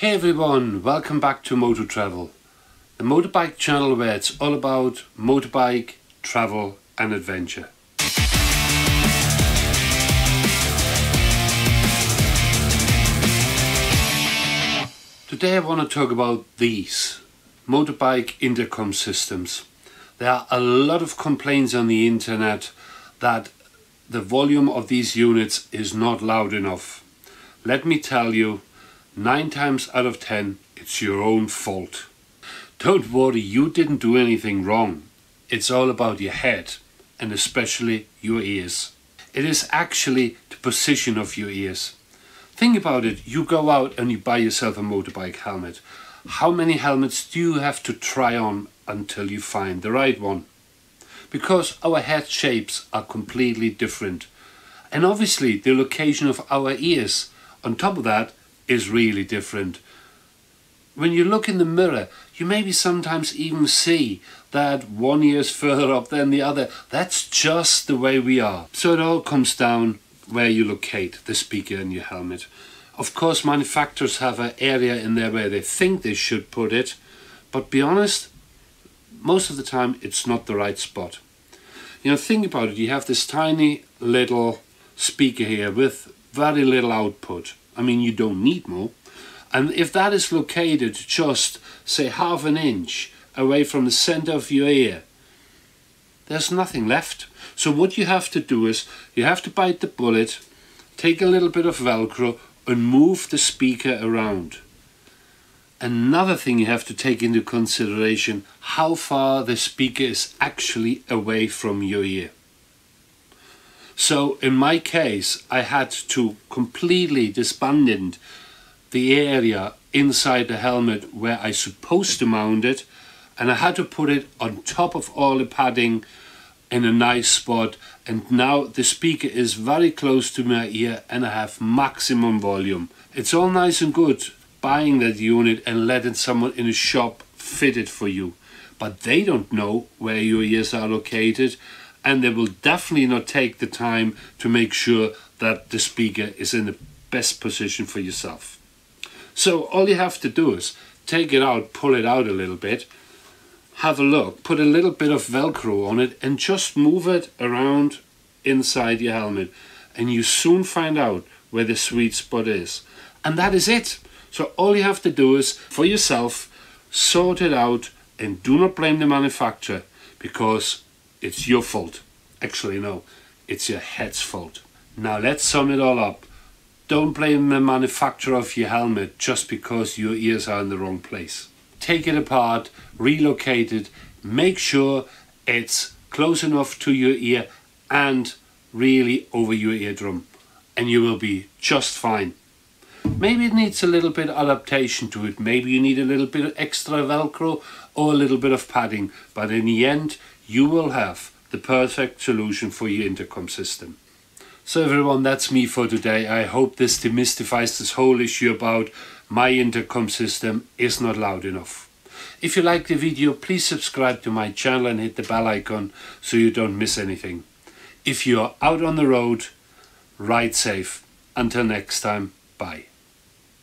Hey everyone, welcome back to Moto Travel, the motorbike channel where it's all about motorbike, travel and adventure. Today I want to talk about these motorbike intercom systems. There are a lot of complaints on the internet that the volume of these units is not loud enough. Let me tell you, 9 times out of 10 it's your own fault. Don't worry, you didn't do anything wrong. It's all about your head and especially your ears. It is actually the position of your ears. Think about it, you go out and you buy yourself a motorbike helmet. How many helmets do you have to try on until you find the right one? Because our head shapes are completely different. And obviously the location of our ears on top of that is really different. When you look in the mirror, you maybe sometimes even see that one ear is further up than the other. That's just the way we are. So it all comes down where you locate the speaker in your helmet. Of course, manufacturers have an area in there where they think they should put it, but be honest, most of the time it's not the right spot. You know, think about it, you have this tiny little speaker here with very little output. I mean, you don't need more. And if that is located just, say, half an inch away from the center of your ear, there's nothing left. So what you have to do is, you have to bite the bullet, take a little bit of Velcro and move the speaker around. Another thing you have to take into consideration, how far the speaker is actually away from your ear. So in my case, I had to completely disband the area inside the helmet where I supposed to mount it and I had to put it on top of all the padding in a nice spot and now the speaker is very close to my ear and I have maximum volume. It's all nice and good buying that unit and letting someone in a shop fit it for you but they don't know where your ears are located and they will definitely not take the time to make sure that the speaker is in the best position for yourself. So all you have to do is take it out, pull it out a little bit, have a look, put a little bit of velcro on it and just move it around inside your helmet and you soon find out where the sweet spot is. And that is it. So all you have to do is for yourself sort it out and do not blame the manufacturer because it's your fault. Actually, no, it's your head's fault. Now let's sum it all up. Don't blame the manufacturer of your helmet just because your ears are in the wrong place. Take it apart, relocate it, make sure it's close enough to your ear and really over your eardrum and you will be just fine. Maybe it needs a little bit of adaptation to it. Maybe you need a little bit of extra velcro or a little bit of padding. But in the end, you will have the perfect solution for your intercom system. So everyone, that's me for today. I hope this demystifies this whole issue about my intercom system is not loud enough. If you like the video, please subscribe to my channel and hit the bell icon so you don't miss anything. If you are out on the road, ride safe. Until next time, bye.